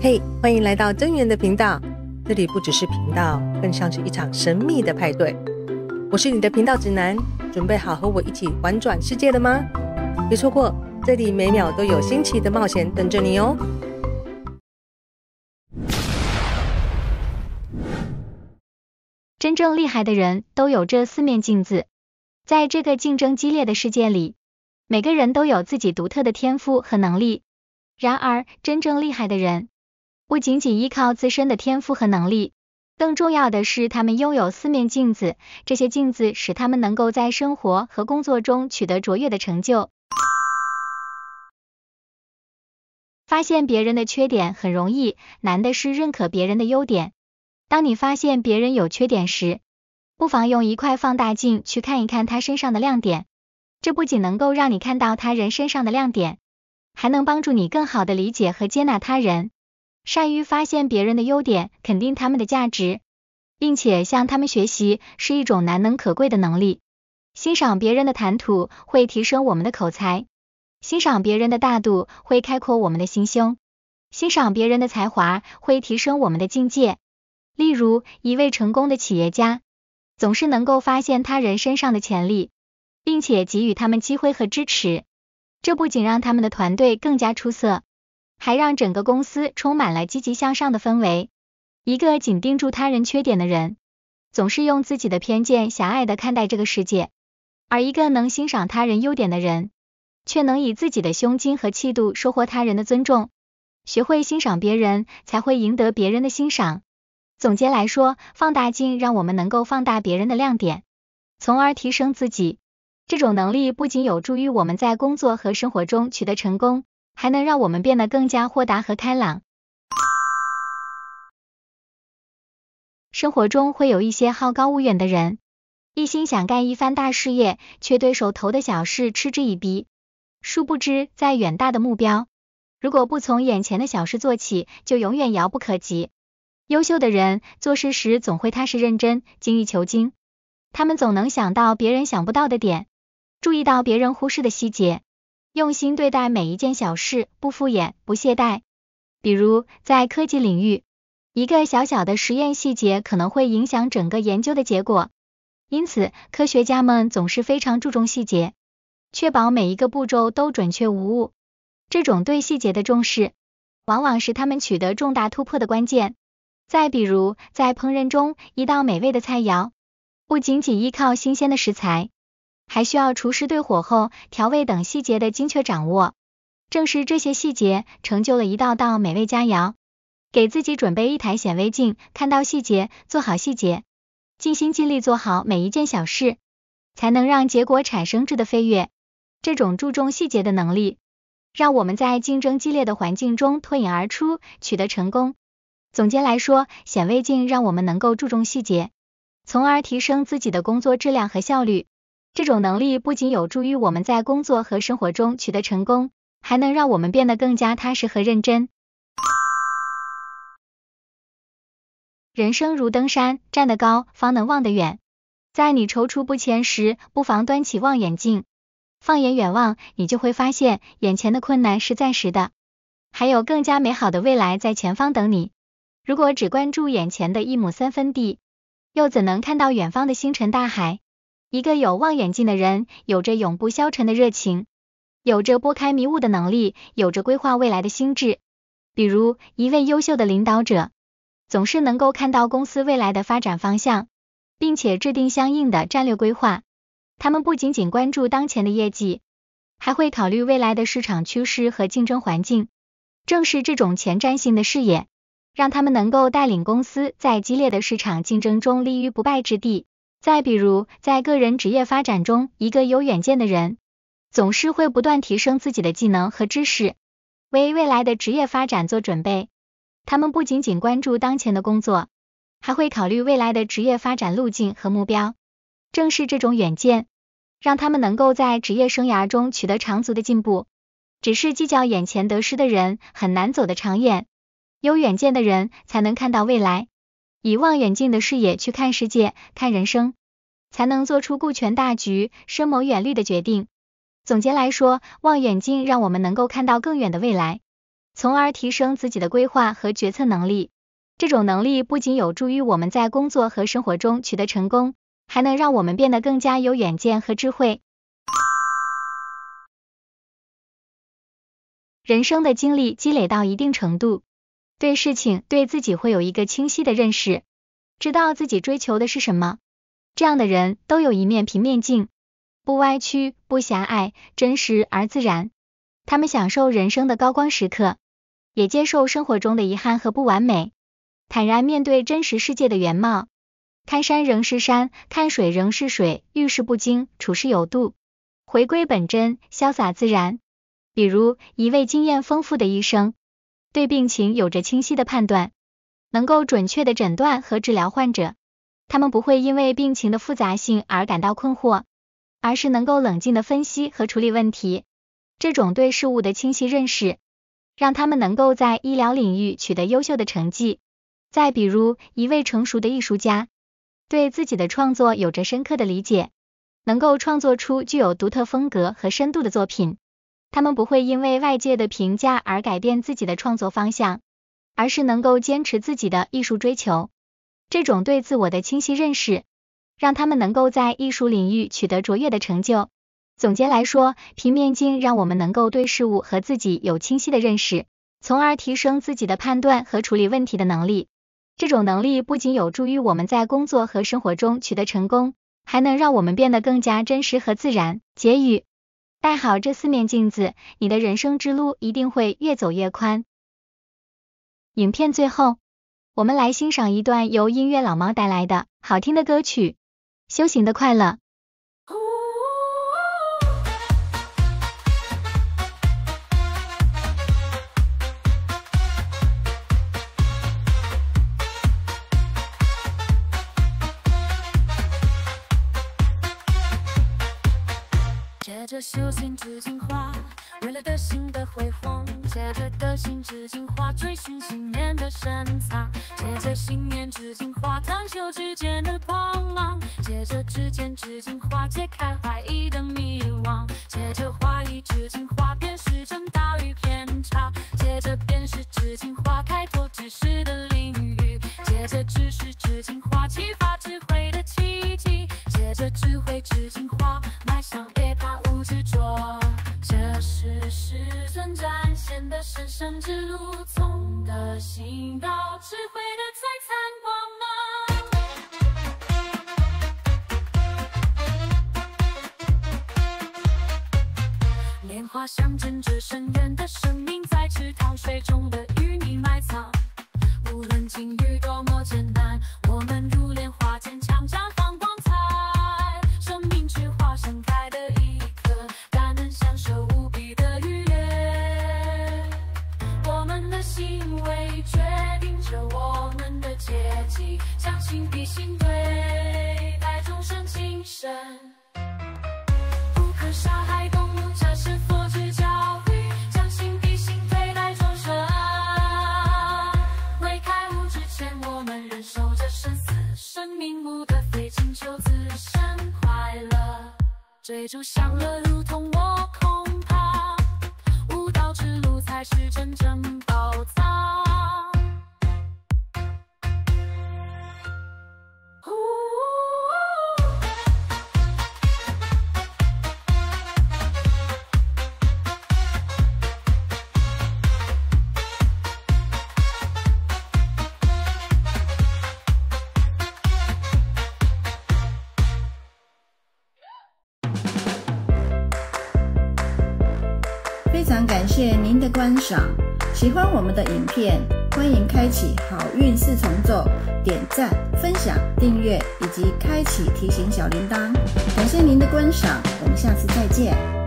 嘿，欢迎来到真源的频道。这里不只是频道，更像是一场神秘的派对。我是你的频道指南，准备好和我一起玩转世界了吗？别错过，这里每秒都有新奇的冒险等着你哦。真正厉害的人都有这四面镜子，在这个竞争激烈的世界里，每个人都有自己独特的天赋和能力。然而，真正厉害的人。不仅仅依靠自身的天赋和能力，更重要的是他们拥有四面镜子。这些镜子使他们能够在生活和工作中取得卓越的成就。发现别人的缺点很容易，难的是认可别人的优点。当你发现别人有缺点时，不妨用一块放大镜去看一看他身上的亮点。这不仅能够让你看到他人身上的亮点，还能帮助你更好的理解和接纳他人。善于发现别人的优点，肯定他们的价值，并且向他们学习，是一种难能可贵的能力。欣赏别人的谈吐，会提升我们的口才；欣赏别人的大度，会开阔我们的心胸；欣赏别人的才华，会提升我们的境界。例如，一位成功的企业家，总是能够发现他人身上的潜力，并且给予他们机会和支持。这不仅让他们的团队更加出色。还让整个公司充满了积极向上的氛围。一个紧盯住他人缺点的人，总是用自己的偏见狭隘的看待这个世界；而一个能欣赏他人优点的人，却能以自己的胸襟和气度收获他人的尊重。学会欣赏别人，才会赢得别人的欣赏。总结来说，放大镜让我们能够放大别人的亮点，从而提升自己。这种能力不仅有助于我们在工作和生活中取得成功。还能让我们变得更加豁达和开朗。生活中会有一些好高骛远的人，一心想干一番大事业，却对手头的小事嗤之以鼻。殊不知，在远大的目标，如果不从眼前的小事做起，就永远遥不可及。优秀的人做事时总会踏实认真、精益求精，他们总能想到别人想不到的点，注意到别人忽视的细节。用心对待每一件小事，不敷衍，不懈怠。比如在科技领域，一个小小的实验细节可能会影响整个研究的结果，因此科学家们总是非常注重细节，确保每一个步骤都准确无误。这种对细节的重视，往往是他们取得重大突破的关键。再比如在烹饪中，一道美味的菜肴，不仅仅依靠新鲜的食材。还需要厨师对火候、调味等细节的精确掌握，正是这些细节成就了一道道美味佳肴。给自己准备一台显微镜，看到细节，做好细节，尽心尽力做好每一件小事，才能让结果产生质的飞跃。这种注重细节的能力，让我们在竞争激烈的环境中脱颖而出，取得成功。总结来说，显微镜让我们能够注重细节，从而提升自己的工作质量和效率。这种能力不仅有助于我们在工作和生活中取得成功，还能让我们变得更加踏实和认真。人生如登山，站得高方能望得远。在你踌躇不前时，不妨端起望远镜，放眼远望，你就会发现眼前的困难是暂时的，还有更加美好的未来在前方等你。如果只关注眼前的一亩三分地，又怎能看到远方的星辰大海？一个有望远镜的人，有着永不消沉的热情，有着拨开迷雾的能力，有着规划未来的心智。比如，一位优秀的领导者，总是能够看到公司未来的发展方向，并且制定相应的战略规划。他们不仅仅关注当前的业绩，还会考虑未来的市场趋势和竞争环境。正是这种前瞻性的视野，让他们能够带领公司在激烈的市场竞争中立于不败之地。再比如，在个人职业发展中，一个有远见的人，总是会不断提升自己的技能和知识，为未来的职业发展做准备。他们不仅仅关注当前的工作，还会考虑未来的职业发展路径和目标。正是这种远见，让他们能够在职业生涯中取得长足的进步。只是计较眼前得失的人，很难走得长远。有远见的人，才能看到未来。以望远镜的视野去看世界、看人生，才能做出顾全大局、深谋远虑的决定。总结来说，望远镜让我们能够看到更远的未来，从而提升自己的规划和决策能力。这种能力不仅有助于我们在工作和生活中取得成功，还能让我们变得更加有远见和智慧。人生的经历积累到一定程度，对事情、对自己会有一个清晰的认识，知道自己追求的是什么。这样的人都有一面平面镜，不歪曲、不狭隘，真实而自然。他们享受人生的高光时刻，也接受生活中的遗憾和不完美，坦然面对真实世界的原貌。看山仍是山，看水仍是水，遇事不惊，处事有度，回归本真，潇洒自然。比如一位经验丰富的医生，对病情有着清晰的判断，能够准确的诊断和治疗患者。他们不会因为病情的复杂性而感到困惑，而是能够冷静的分析和处理问题。这种对事物的清晰认识，让他们能够在医疗领域取得优秀的成绩。再比如一位成熟的艺术家。对自己的创作有着深刻的理解，能够创作出具有独特风格和深度的作品。他们不会因为外界的评价而改变自己的创作方向，而是能够坚持自己的艺术追求。这种对自我的清晰认识，让他们能够在艺术领域取得卓越的成就。总结来说，平面镜让我们能够对事物和自己有清晰的认识，从而提升自己的判断和处理问题的能力。这种能力不仅有助于我们在工作和生活中取得成功，还能让我们变得更加真实和自然。结语：带好这四面镜子，你的人生之路一定会越走越宽。影片最后，我们来欣赏一段由音乐老猫带来的好听的歌曲《修行的快乐》。修行之精华，为了德行的辉煌；借着德行之精华，追寻信念的深藏；借着信念之精华，探求之间的光芒；借着之间之精华，解开怀疑的迷惘；借着怀疑之精华，辨识正道与偏差；借着辨识之精华，开拓知识的领域；借着知识之精华，启发的神圣之路，从德行到智慧的璀璨光芒。莲花象征着深远的生命，在池塘水中的淤泥埋藏。无论境遇多么艰难，就像，谢您的观赏，喜欢我们的影片，欢迎开启好运四重奏，点赞、分享、订阅以及开启提醒小铃铛。感谢您的观赏，我们下次再见。